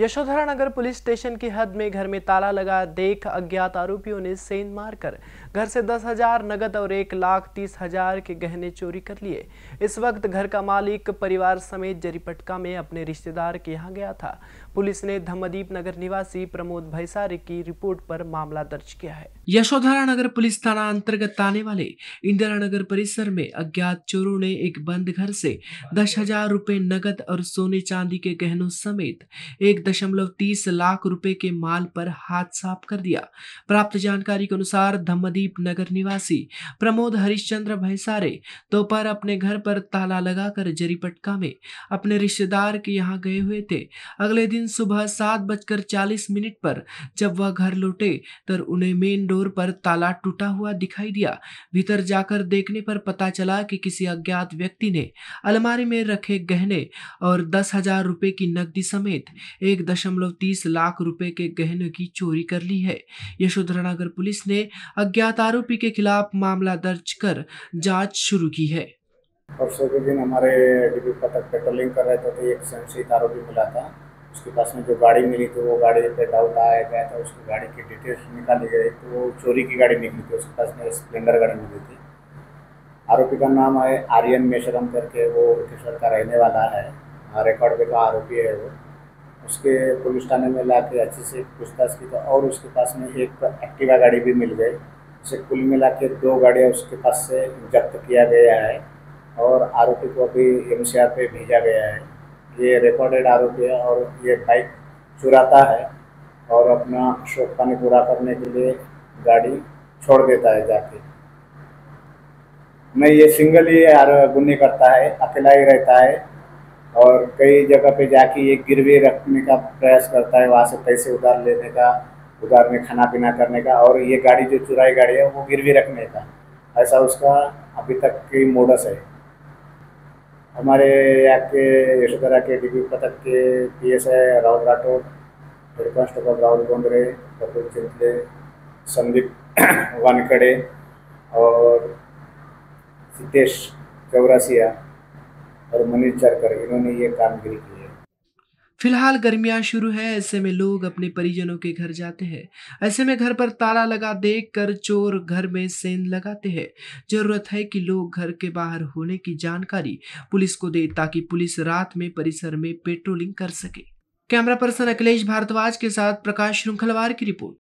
यशोधरा नगर police station की हद में घर में ताला लगा, देख अज्ञात आरोपियों ने सेंध मारकर घर से दस हज़ार नगद और एक लाख तीस हज़ार के गहने चोरी कर लिए। इस वक्त घर का मालिक परिवार समेत जरीपटका में अपने रिश्तेदार के यहाँ गया था। पुलिस ने धम्मदीप नगर निवासी प्रमोद भैसारे की रिपोर्ट पर मामला दर्ज किया है। यशोधरा नगर पुलिस थाना अंतर्गत आने वाले इंदिरा नगर परिसर में अज्ञात चोरों ने एक बंद घर से दस हज़ार रूपए नगद और सोने चांदी के गहनों समेत एक दशमलव तीस लाख रुपए के माल पर हाथ साफ़ कर दिया। प्राप्त जानकारी के अनुसार धम्मदीप नगर निवासी प्रमोद हरिश्चंद्र भैसारे दोपहर तो अपने घर पर ताला लगाकर जरीपटका में अपने रिश्तेदार के यहाँ गए हुए थे। अगले दिन सुबह सात बजकर चालीस मिनट पर जब वह घर लौटे तो उन्हें मेन डोर पर ताला टूटा हुआ दिखाई दिया। भीतर जाकर देखने पर पता चला कि किसी अज्ञात व्यक्ति ने अलमारी में रखे गहने और दस हज़ार रुपए की नकदी समेत एक दशमलव तीस लाख रुपए के गहने की चोरी कर ली है। यशोधरानगर पुलिस ने अज्ञात आरोपी के खिलाफ मामला दर्ज कर जाँच शुरू की है। परसों के दिन हमारे डिब्बी पतक पेट्रोलिंग कर रहे थे तो एक संशयित आरोपी मिला था। उसके पास में जो गाड़ी मिली थी, वो गाड़ी पे डाउट आया गया था, उसकी गाड़ी की डिटेल्स निकाली गई तो वो चोरी की गाड़ी निकली थी, उसके पास में स्प्लेंडर गाड़ी मिली थी। आरोपी का नाम है आर्यन मेशरम करके, वो उठेश्वर का रहने वाला है। रिकॉर्ड पे का आरोपी है वो। उसके पुलिस थाने में ला के अच्छे से पूछताछ की तो और उसके पास में एक एक्टिवा गाड़ी भी मिल गई। उसे कुल मिला के दो गाड़ियाँ उसके पास से जब्त किया गया है और आरोपी को अभी एमसीआर पे भेजा गया है। ये रिकॉर्डेड आरोपी है और ये बाइक चुराता है और अपना शोक पानी पूरा करने के लिए गाड़ी छोड़ देता है जाके। मैं ये सिंगल ही गुन्नी करता है, अकेला ही रहता है। और कई जगह पे जाके ये गिरवी रखने का प्रयास करता है, वहाँ से पैसे उधार लेने का, उधार में खाना पीना करने का और ये गाड़ी जो चुराई गाड़ी है, वो गिरवी रखने का। ऐसा उसका अभी तक की मोडस है। हमारे यहाँ के यशोधरा के डी पथक के P S I Rahul Rathore head constable Rahul Gondre Kapil Chintale, Sandeep Wankhede और सिद्धेश चौरासिया। और मनीष चरकर इन्होंने ये कामगिरी की है। फ़िलहाल गर्मियाँ शुरू है, ऐसे में लोग अपने परिजनों के घर जाते हैं। ऐसे में घर पर ताला लगा देख कर चोर घर में सेंध लगाते हैं। ज़रूरत है कि लोग घर के बाहर होने की जानकारी पुलिस को दे, ताकि पुलिस रात में परिसर में पेट्रोलिंग कर सके। कैमरा पर्सन अखिलेश भारद्वाज के साथ प्रकाश श्रृंखलवार की रिपोर्ट।